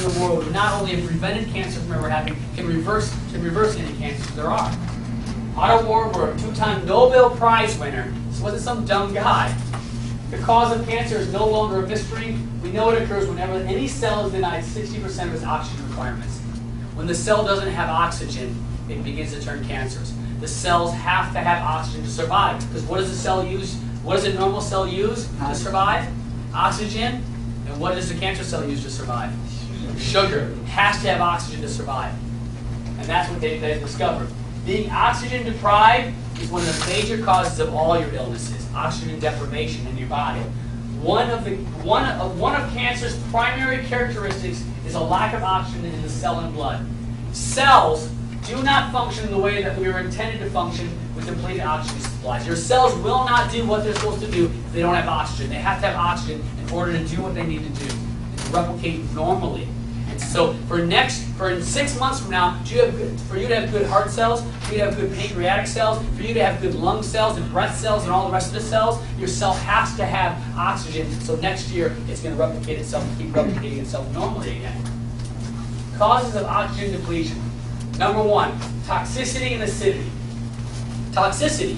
in the world not only have prevented cancer from ever happening, can reverse can reverse any cancers there are. Otto Warburg, two-time Nobel Prize winner, this wasn't some dumb guy. The cause of cancer is no longer a mystery. We know it occurs whenever any cell is denied 60% of its oxygen requirements. When the cell doesn't have oxygen, it begins to turn cancers. The cells have to have oxygen to survive. Because what does a cell use? What does a normal cell use to survive? Oxygen. And what does the cancer cell use to survive? Sugar. Has to have oxygen to survive. And that's what they, they discovered. Being oxygen deprived is one of the major causes of all your illnesses, oxygen deprivation in your body. One of, the, one, of, one of cancer's primary characteristics is a lack of oxygen in the cell and blood. Cells do not function in the way that we were intended to function with depleted oxygen supplies. Your cells will not do what they're supposed to do if they don't have oxygen. They have to have oxygen in order to do what they need to do, to replicate normally. So for next, for six months from now, you have good, for you to have good heart cells, for you to have good pancreatic cells, for you to have good lung cells and breast cells and all the rest of the cells, your cell has to have oxygen. So next year, it's going to replicate itself and keep replicating itself normally again. Causes of oxygen depletion. Number one, toxicity and acidity. Toxicity.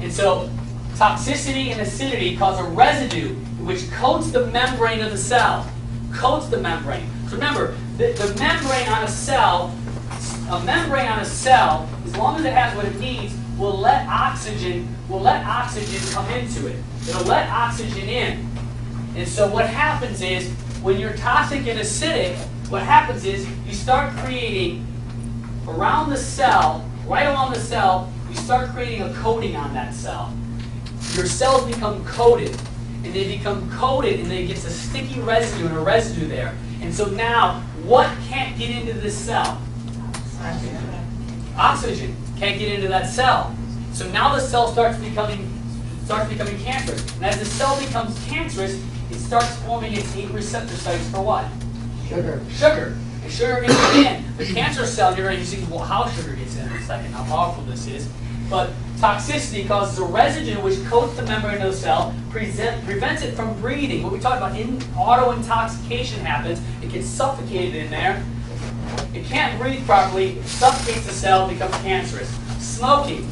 And so toxicity and acidity cause a residue which coats the membrane of the cell. Coats the membrane. Remember, the, the membrane on a cell, a membrane on a cell, as long as it has what it needs, will let oxygen, will let oxygen come into it. It'll let oxygen in. And so what happens is, when you're toxic and acidic, what happens is you start creating around the cell, right along the cell, you start creating a coating on that cell. Your cells become coated, and they become coated, and they get a sticky residue and a residue there. And so now, what can't get into this cell? Oxygen can't get into that cell. So now the cell starts becoming starts becoming cancerous. And as the cell becomes cancerous, it starts forming its eight receptor sites for what? Sugar. Sugar. And sugar gets in. The cancer cell, you're going to see well, how sugar gets in in a second, how powerful this is. But toxicity causes a residue which coats the membrane of the cell, present, prevents it from breathing. What we talked about, in, auto-intoxication happens. It gets suffocated in there. It can't breathe properly, suffocates the cell, becomes cancerous. Smoking.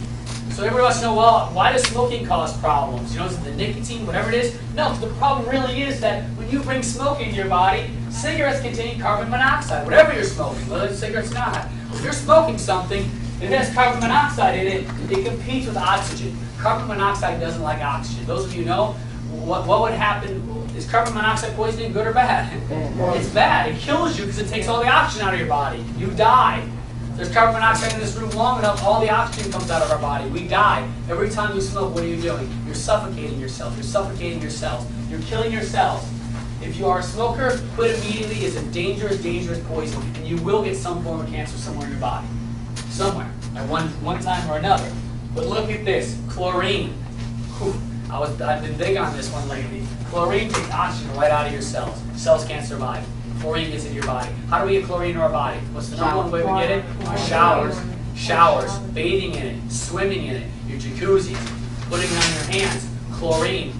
So everybody wants to know, well, why does smoking cause problems? You know, is it the nicotine, whatever it is? No, the problem really is that when you bring smoke into your body, cigarettes contain carbon monoxide, whatever you're smoking, whether it's cigarettes or not. If you're smoking something, it has carbon monoxide in it, it competes with oxygen. Carbon monoxide doesn't like oxygen. Those of you know, what, what would happen, is carbon monoxide poisoning good or bad? It's bad. It kills you because it takes all the oxygen out of your body. You die. There's carbon monoxide in this room long enough, all the oxygen comes out of our body. We die. Every time you smoke, what are you doing? You're suffocating yourself. You're suffocating your cells. You're killing your cells. If you are a smoker, quit immediately. It's a dangerous, dangerous poison, and you will get some form of cancer somewhere in your body. Somewhere. At one, one time or another. But look at this. Chlorine. Whew. I was, I've been big on this one lately. Chlorine takes oxygen right out of your cells. Cells can't survive. Chlorine gets into your body. How do we get chlorine in our body? What's the number one way we get it? Showers. Showers. Bathing in it. Swimming in it. Your jacuzzi. Putting it on your hands. Chlorine.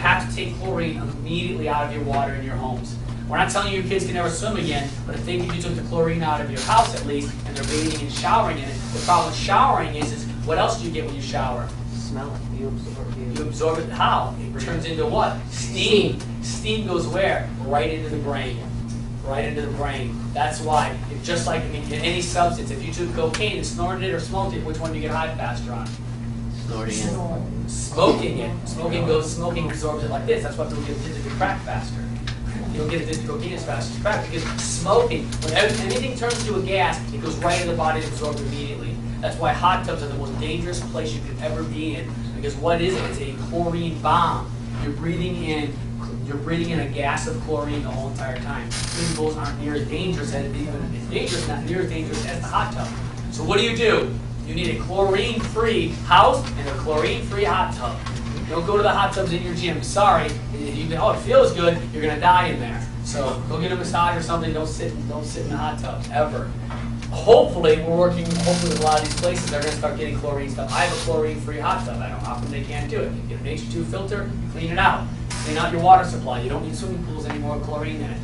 You have to take chlorine immediately out of your water in your homes. We're not telling you your kids can never swim again, but if they if you took the chlorine out of your house at least, and they're bathing and showering in it, the problem with showering is, is what else do you get when you shower? Smell it. You absorb it. You absorb it how? It turns into what? Steam. Steam goes where? Right into the brain. Right into the brain. That's why, if just like in any substance, if you took cocaine and snorted it or smoked it, which one do you get high faster on? Snorting it. Smoking it. Smoking goes, smoking absorbs it like this. That's why people get addicted to crack faster. You don't get addicted to cocaine as fast as crack because smoking, when anything turns into a gas, it goes right into the body and absorbed immediately. That's why hot tubs are the most dangerous place you could ever be in. Because what is it? It's a chlorine bomb. You're breathing in you're breathing in a gas of chlorine the whole entire time. Swimming pools aren't near as dangerous as even it's dangerous, not near as dangerous as the hot tub. So what do you do? You need a chlorine-free house and a chlorine-free hot tub. Don't go to the hot tubs in your gym. Sorry, you oh it feels good, you're gonna die in there. So go get a massage or something. Don't sit don't sit in the hot tub ever. Hopefully, we're working hopefully with a lot of these places. They're gonna start getting chlorine stuff. I have a chlorine-free hot tub. I don't know how come they can't do it. You get an H2 filter, clean it out. Clean out your water supply. You don't need swimming pools anymore chlorine in it.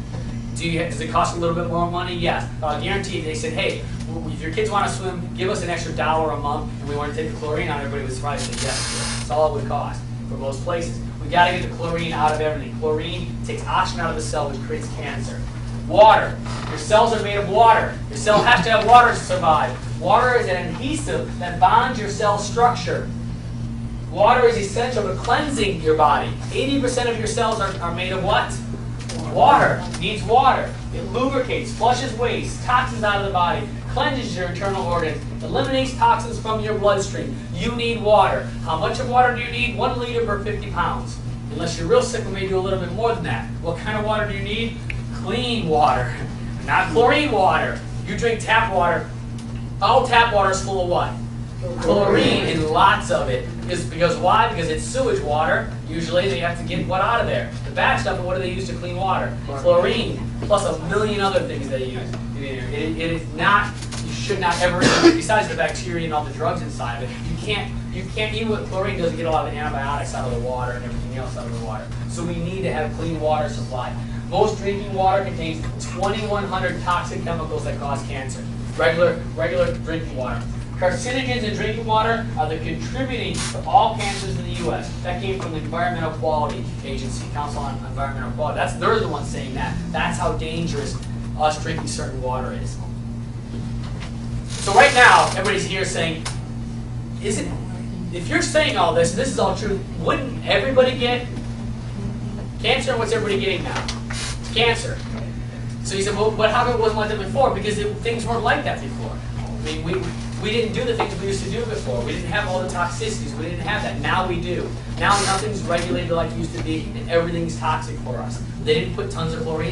Do you, does it cost a little bit more money? Yes. Uh, guaranteed, they said, hey, if your kids want to swim, give us an extra dollar a month, and we want to take the chlorine out, everybody was surprised said yes. That's all it would cost for most places. We got to get the chlorine out of everything. Chlorine takes oxygen out of the cell, which creates cancer. Water. Your cells are made of water. Your cell has to have water to survive. Water is an adhesive that bonds your cell structure. Water is essential to cleansing your body. 80% of your cells are, are made of what? Water. Needs water. It lubricates, flushes waste, toxins out of the body, cleanses your internal organs, eliminates toxins from your bloodstream. You need water. How much of water do you need? One liter per 50 pounds. Unless you're real sick, we may do a little bit more than that. What kind of water do you need? Clean water, not chlorine water. You drink tap water. All tap water is full of what? Chlorine and lots of it. Is because why? Because it's sewage water. Usually they have to get what out of there. The bad stuff, but what do they use to clean water? Chlorine, plus a million other things they use. It, it- it is not, you should not ever, besides the bacteria and all the drugs inside of it, you can't, you can't, even with chlorine doesn't get a lot of antibiotics out of the water and everything else out of the water. So we need to have clean water supply. Most drinking water contains 2,100 toxic chemicals that cause cancer. Regular, regular drinking water. Carcinogens in drinking water are the contributing to all cancers in the U.S. That came from the Environmental Quality Agency, Council on Environmental Quality. That's they're the ones saying that. That's how dangerous us drinking certain water is. So right now, everybody's here saying, "Is it? If you're saying all this, this is all true, wouldn't everybody get cancer? What's everybody getting now? Cancer. So you said, well, but how come it wasn't like that before? Because it, things weren't like that before. I mean, we, we didn't do the things we used to do before. We didn't have all the toxicities. We didn't have that. Now we do. Now nothing's regulated like it used to be, and everything's toxic for us. They didn't put tons of chlorine.